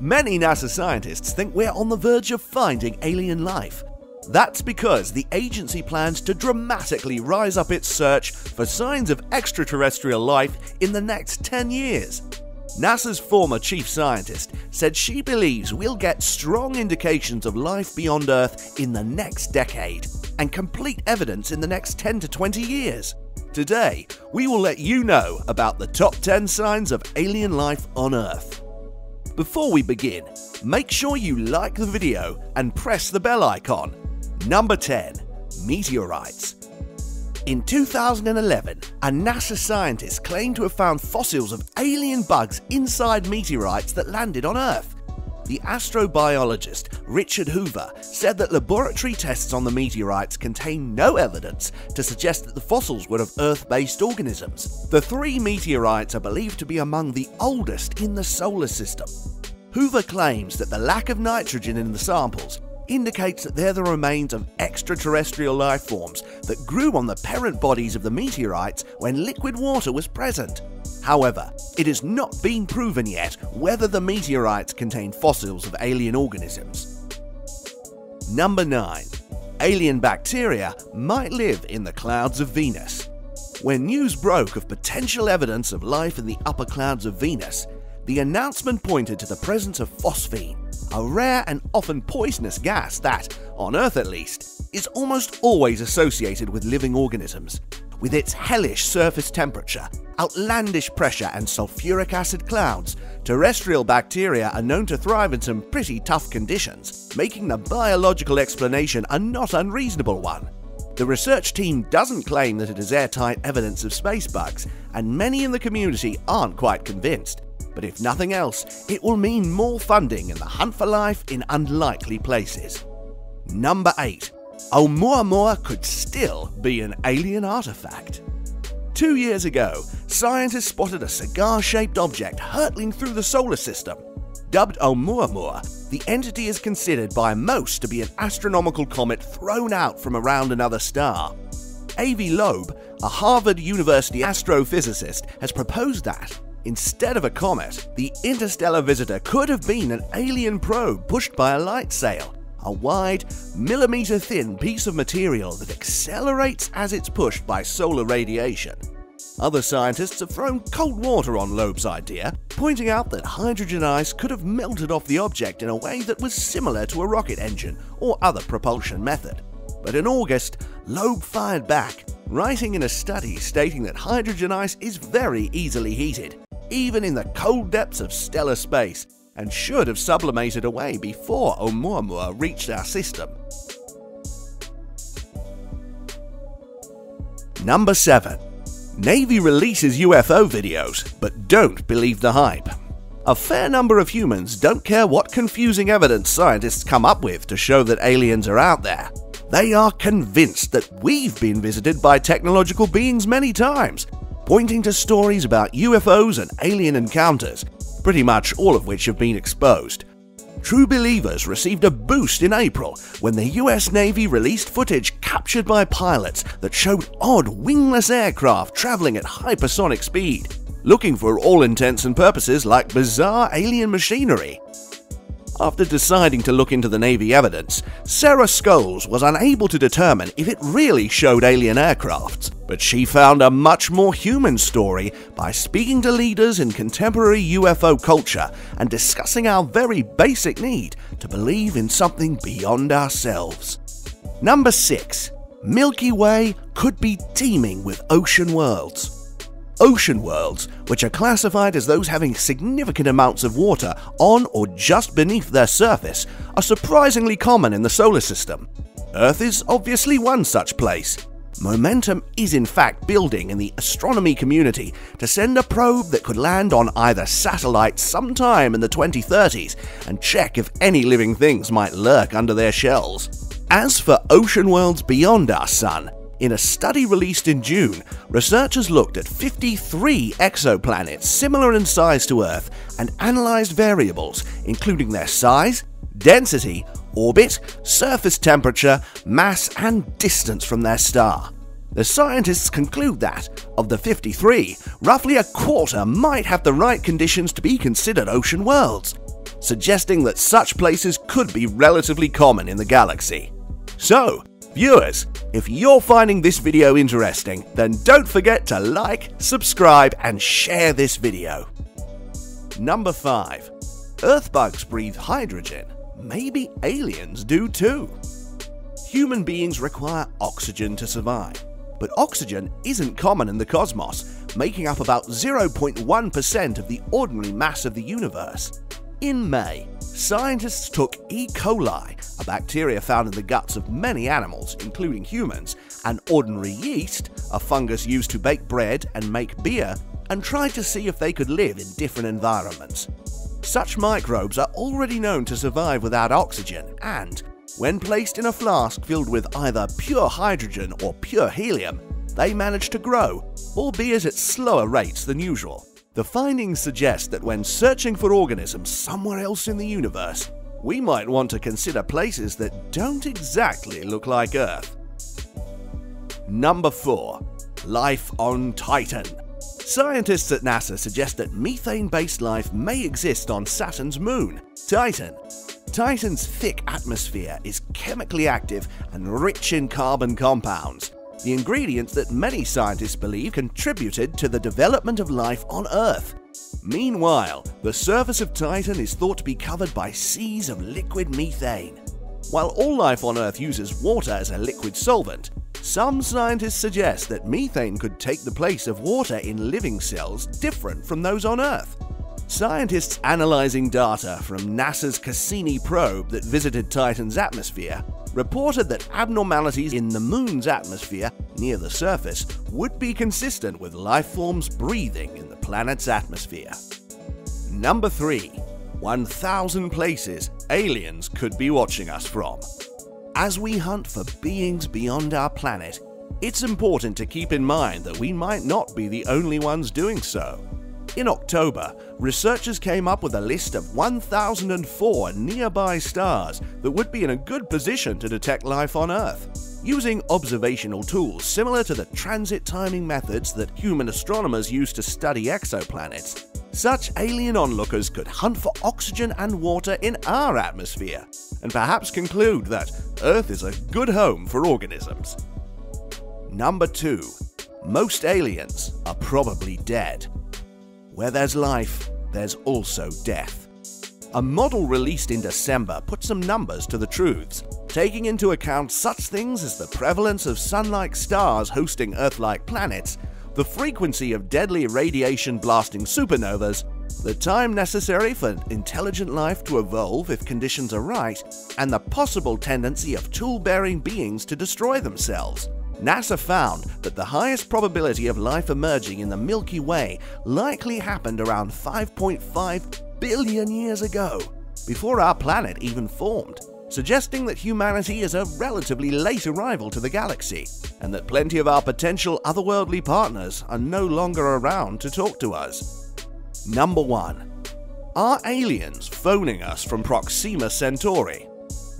Many NASA scientists think we're on the verge of finding alien life. That's because the agency plans to dramatically rise up its search for signs of extraterrestrial life in the next 10 years. NASA's former chief scientist said she believes we'll get strong indications of life beyond Earth in the next decade and complete evidence in the next 10 to 20 years. Today, we will let you know about the top 10 signs of alien life on Earth. Before we begin, make sure you like the video and press the bell icon. Number 10 Meteorites. In 2011, a NASA scientist claimed to have found fossils of alien bugs inside meteorites that landed on Earth. The astrobiologist Richard Hoover said that laboratory tests on the meteorites contain no evidence to suggest that the fossils were of Earth based organisms. The three meteorites are believed to be among the oldest in the solar system. Hoover claims that the lack of nitrogen in the samples indicates that they're the remains of extraterrestrial life forms that grew on the parent bodies of the meteorites when liquid water was present. However, it has not been proven yet whether the meteorites contain fossils of alien organisms. Number 9. Alien bacteria might live in the clouds of Venus. When news broke of potential evidence of life in the upper clouds of Venus, the announcement pointed to the presence of phosphine, a rare and often poisonous gas that, on Earth at least, is almost always associated with living organisms. With its hellish surface temperature, outlandish pressure, and sulfuric acid clouds, terrestrial bacteria are known to thrive in some pretty tough conditions, making the biological explanation a not unreasonable one. The research team doesn't claim that it is airtight evidence of space bugs, and many in the community aren't quite convinced but if nothing else, it will mean more funding in the hunt for life in unlikely places. Number 8. Oh, Oumuamua could still be an alien artifact. Two years ago, scientists spotted a cigar shaped object hurtling through the solar system. Dubbed oh, Oumuamua, the entity is considered by most to be an astronomical comet thrown out from around another star. Avi Loeb, a Harvard University astrophysicist, has proposed that, Instead of a comet, the interstellar visitor could have been an alien probe pushed by a light sail, a wide, millimeter thin piece of material that accelerates as it's pushed by solar radiation. Other scientists have thrown cold water on Loeb's idea, pointing out that hydrogen ice could have melted off the object in a way that was similar to a rocket engine or other propulsion method. But in August, Loeb fired back, writing in a study stating that hydrogen ice is very easily heated, even in the cold depths of stellar space, and should have sublimated away before Oumuamua reached our system. Number 7. Navy releases UFO videos, but don't believe the hype. A fair number of humans don't care what confusing evidence scientists come up with to show that aliens are out there. They are convinced that we've been visited by technological beings many times, pointing to stories about UFOs and alien encounters, pretty much all of which have been exposed. True Believers received a boost in April when the US Navy released footage captured by pilots that showed odd wingless aircraft traveling at hypersonic speed, looking for all intents and purposes like bizarre alien machinery. After deciding to look into the Navy evidence, Sarah Scoles was unable to determine if it really showed alien aircrafts, but she found a much more human story by speaking to leaders in contemporary UFO culture and discussing our very basic need to believe in something beyond ourselves. Number 6. Milky Way could be teeming with ocean worlds. Ocean worlds, which are classified as those having significant amounts of water on or just beneath their surface, are surprisingly common in the solar system. Earth is obviously one such place. Momentum is in fact building in the astronomy community to send a probe that could land on either satellite sometime in the 2030s and check if any living things might lurk under their shells. As for ocean worlds beyond our Sun, in a study released in June, researchers looked at 53 exoplanets similar in size to Earth and analysed variables including their size, density, orbit, surface temperature, mass, and distance from their star. The scientists conclude that, of the 53, roughly a quarter might have the right conditions to be considered ocean worlds, suggesting that such places could be relatively common in the galaxy. So, viewers, if you're finding this video interesting, then don't forget to like, subscribe, and share this video. Number 5. Earthbugs breathe hydrogen. Maybe aliens do too. Human beings require oxygen to survive, but oxygen isn't common in the cosmos, making up about 0.1% of the ordinary mass of the universe. In May, scientists took E. coli, a bacteria found in the guts of many animals, including humans, and ordinary yeast, a fungus used to bake bread and make beer, and tried to see if they could live in different environments. Such microbes are already known to survive without oxygen and, when placed in a flask filled with either pure hydrogen or pure helium, they manage to grow, albeit at slower rates than usual. The findings suggest that when searching for organisms somewhere else in the universe, we might want to consider places that don't exactly look like Earth. Number 4. Life on Titan. Scientists at NASA suggest that methane based life may exist on Saturn's moon, Titan. Titan's thick atmosphere is chemically active and rich in carbon compounds, the ingredients that many scientists believe contributed to the development of life on Earth. Meanwhile, the surface of Titan is thought to be covered by seas of liquid methane. While all life on Earth uses water as a liquid solvent, some scientists suggest that methane could take the place of water in living cells different from those on Earth. Scientists analyzing data from NASA's Cassini probe that visited Titan's atmosphere reported that abnormalities in the Moon's atmosphere near the surface would be consistent with life forms breathing in the planet's atmosphere. Number 3. 1000 places aliens could be watching us from. As we hunt for beings beyond our planet, it's important to keep in mind that we might not be the only ones doing so. In October, researchers came up with a list of 1,004 nearby stars that would be in a good position to detect life on Earth. Using observational tools similar to the transit timing methods that human astronomers use to study exoplanets, such alien onlookers could hunt for oxygen and water in our atmosphere, and perhaps conclude that Earth is a good home for organisms. Number 2. Most aliens are probably dead. Where there's life, there's also death. A model released in December put some numbers to the truths, taking into account such things as the prevalence of sun like stars hosting Earth like planets, the frequency of deadly radiation blasting supernovas, the time necessary for intelligent life to evolve if conditions are right, and the possible tendency of tool bearing beings to destroy themselves. NASA found that the highest probability of life emerging in the Milky Way likely happened around 5.5 billion years ago, before our planet even formed, suggesting that humanity is a relatively late arrival to the galaxy, and that plenty of our potential otherworldly partners are no longer around to talk to us. Number 1. Are aliens phoning us from Proxima Centauri?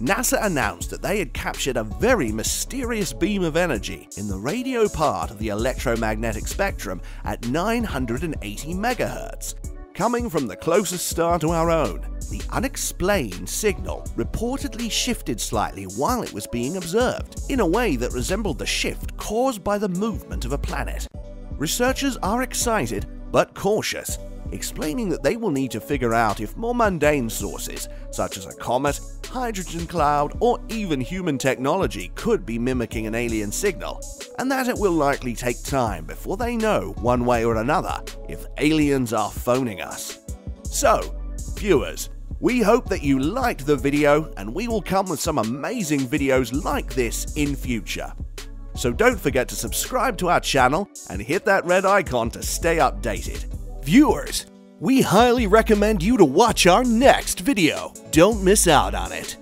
NASA announced that they had captured a very mysterious beam of energy in the radio part of the electromagnetic spectrum at 980 MHz. Coming from the closest star to our own, the unexplained signal reportedly shifted slightly while it was being observed, in a way that resembled the shift caused by the movement of a planet. Researchers are excited but cautious explaining that they will need to figure out if more mundane sources, such as a comet, hydrogen cloud, or even human technology, could be mimicking an alien signal, and that it will likely take time before they know, one way or another, if aliens are phoning us. So, viewers, we hope that you liked the video and we will come with some amazing videos like this in future. So don't forget to subscribe to our channel and hit that red icon to stay updated viewers, we highly recommend you to watch our next video. Don't miss out on it.